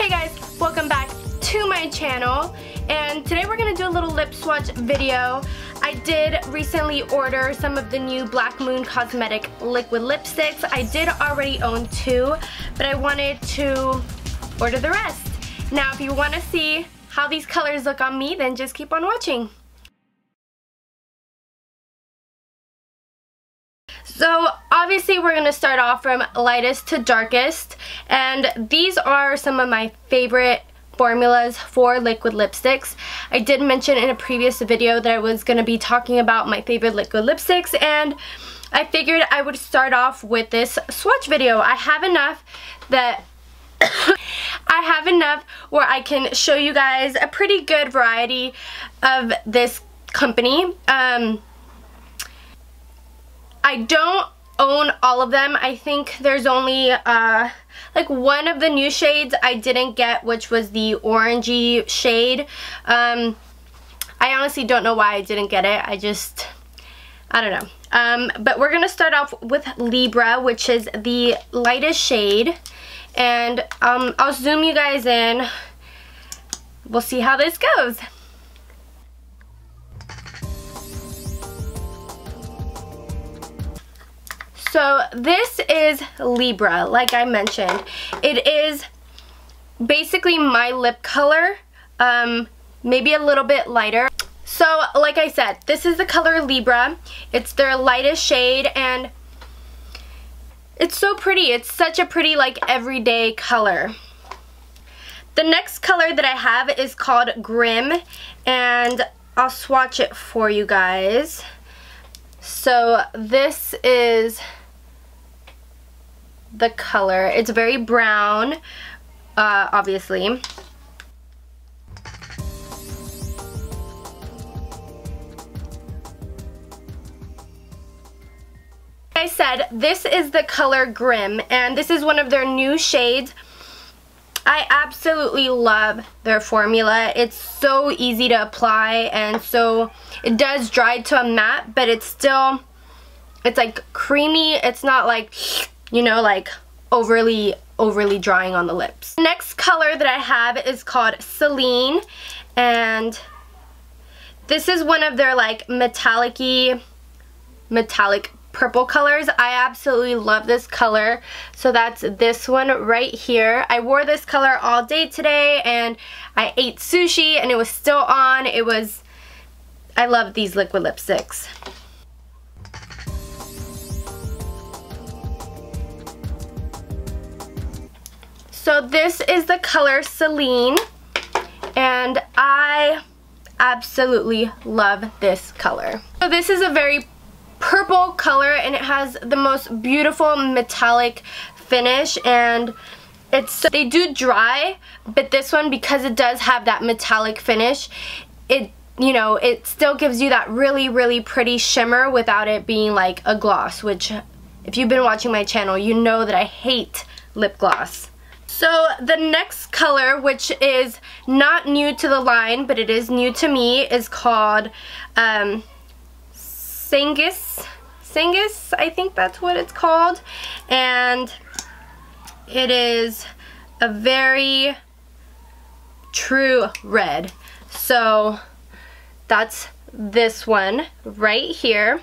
Hey guys, welcome back to my channel and today we're gonna do a little lip swatch video. I did recently order some of the new Black Moon Cosmetic liquid lipsticks. I did already own two, but I wanted to order the rest. Now if you wanna see how these colors look on me, then just keep on watching. So obviously we're going to start off from lightest to darkest and these are some of my favorite formulas for liquid lipsticks. I did mention in a previous video that I was going to be talking about my favorite liquid lipsticks and I figured I would start off with this swatch video. I have enough that I have enough where I can show you guys a pretty good variety of this company. Um, I don't own all of them. I think there's only uh, like one of the new shades I didn't get, which was the orangey shade. Um, I honestly don't know why I didn't get it. I just, I don't know. Um, but we're going to start off with Libra, which is the lightest shade. And um, I'll zoom you guys in. We'll see how this goes. So this is Libra, like I mentioned. It is basically my lip color, um, maybe a little bit lighter. So like I said, this is the color Libra. It's their lightest shade and it's so pretty. It's such a pretty like everyday color. The next color that I have is called Grim and I'll swatch it for you guys. So this is the color. It's very brown, uh, obviously. I said, this is the color Grim, and this is one of their new shades. I absolutely love their formula. It's so easy to apply, and so it does dry to a matte, but it's still, it's like creamy. It's not like you know, like overly, overly drying on the lips. Next color that I have is called Selene, and this is one of their like metallic metallic purple colors. I absolutely love this color. So that's this one right here. I wore this color all day today and I ate sushi and it was still on. It was, I love these liquid lipsticks. So this is the color Selene and I absolutely love this color. So this is a very purple color and it has the most beautiful metallic finish and it's they do dry but this one because it does have that metallic finish it you know it still gives you that really really pretty shimmer without it being like a gloss which if you've been watching my channel you know that I hate lip gloss so the next color, which is not new to the line, but it is new to me, is called um, Sanguis. Sanguis, I think that's what it's called. And it is a very true red. So that's this one right here.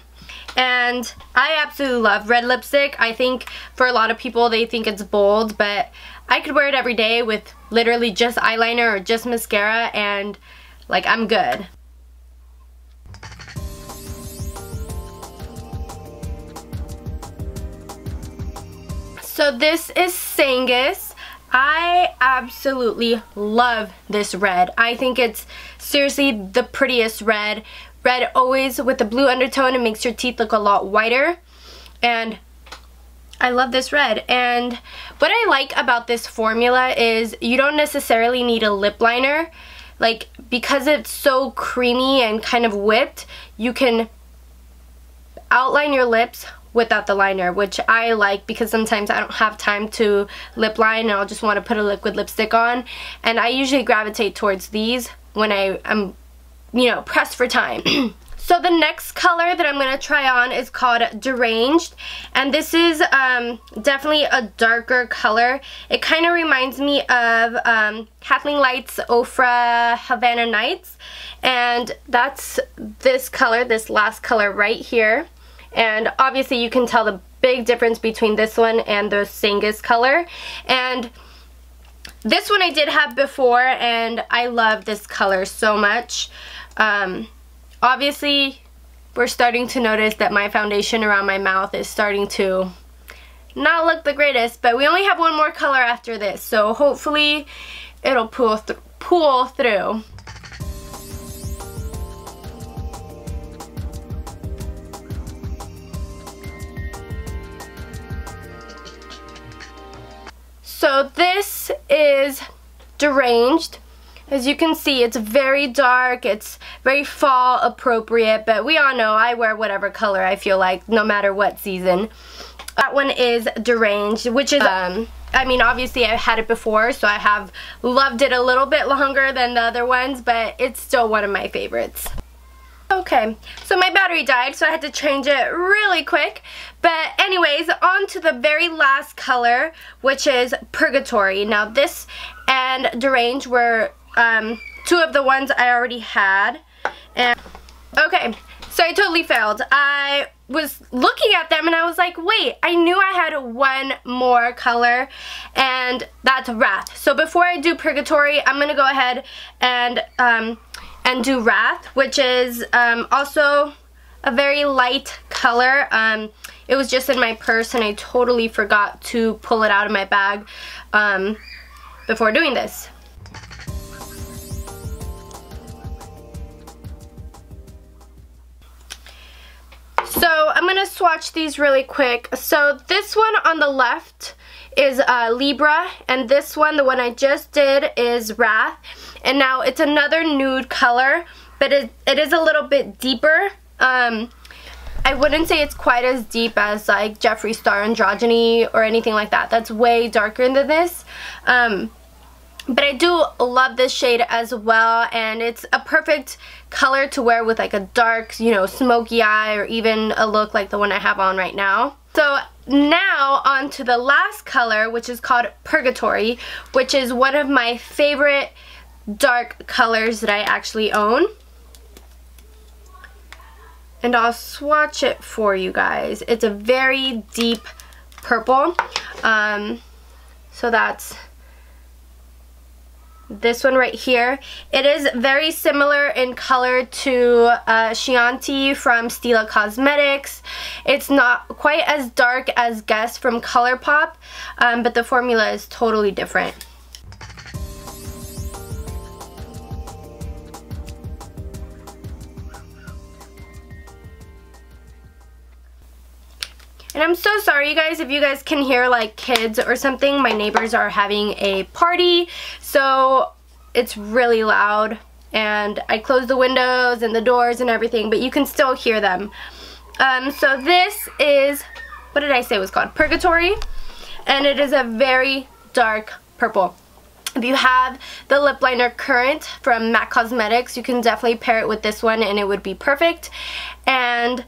And I absolutely love red lipstick. I think for a lot of people they think it's bold, but I could wear it every day with literally just eyeliner or just mascara and like I'm good. So this is Sanguis. I absolutely love this red. I think it's seriously the prettiest red. Red always with the blue undertone, it makes your teeth look a lot whiter. And I love this red. And what I like about this formula is you don't necessarily need a lip liner. Like because it's so creamy and kind of whipped you can outline your lips without the liner which I like because sometimes I don't have time to lip line and I'll just want to put a liquid lipstick on. And I usually gravitate towards these when I am you know pressed for time So the next color that I'm going to try on is called Deranged. And this is um, definitely a darker color. It kind of reminds me of um, Kathleen Light's Ofra Havana Nights. And that's this color, this last color right here. And obviously you can tell the big difference between this one and the Sanguis color. And this one I did have before and I love this color so much. Um, obviously, we're starting to notice that my foundation around my mouth is starting to not look the greatest, but we only have one more color after this, so hopefully it'll pull, th pull through. So this is Deranged. As you can see, it's very dark, it's very fall appropriate, but we all know I wear whatever color I feel like, no matter what season. That one is Deranged, which is, um, I mean, obviously I've had it before, so I have loved it a little bit longer than the other ones, but it's still one of my favorites. Okay, so my battery died, so I had to change it really quick. But anyways, on to the very last color, which is Purgatory. Now this and Derange were um, two of the ones I already had. Okay, so I totally failed. I was looking at them and I was like, wait, I knew I had one more color and that's Wrath. So before I do Purgatory, I'm going to go ahead and um, and do Wrath, which is um, also a very light color. Um, it was just in my purse and I totally forgot to pull it out of my bag um, before doing this. To swatch these really quick. So this one on the left is uh, Libra and this one, the one I just did, is Wrath. And now it's another nude color, but it, it is a little bit deeper. Um, I wouldn't say it's quite as deep as like Jeffree Star Androgyny or anything like that. That's way darker than this. Um, but I do love this shade as well and it's a perfect color to wear with like a dark, you know, smoky eye or even a look like the one I have on right now. So now on to the last color which is called Purgatory which is one of my favorite dark colors that I actually own. And I'll swatch it for you guys. It's a very deep purple. Um, so that's this one right here. It is very similar in color to uh, Chianti from Stila Cosmetics. It's not quite as dark as Guess from ColourPop, um, but the formula is totally different. I'm so sorry you guys if you guys can hear like kids or something. My neighbors are having a party so it's really loud and I closed the windows and the doors and everything but you can still hear them. Um, so this is, what did I say was called? Purgatory and it is a very dark purple. If you have the lip liner Currant from MAC Cosmetics, you can definitely pair it with this one and it would be perfect. And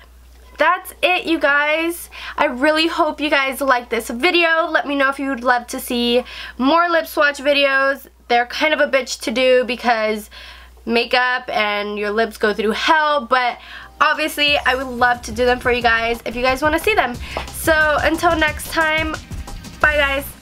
that's it you guys. I really hope you guys like this video. Let me know if you would love to see more lip swatch videos. They're kind of a bitch to do because makeup and your lips go through hell, but obviously I would love to do them for you guys if you guys want to see them. So until next time, bye guys.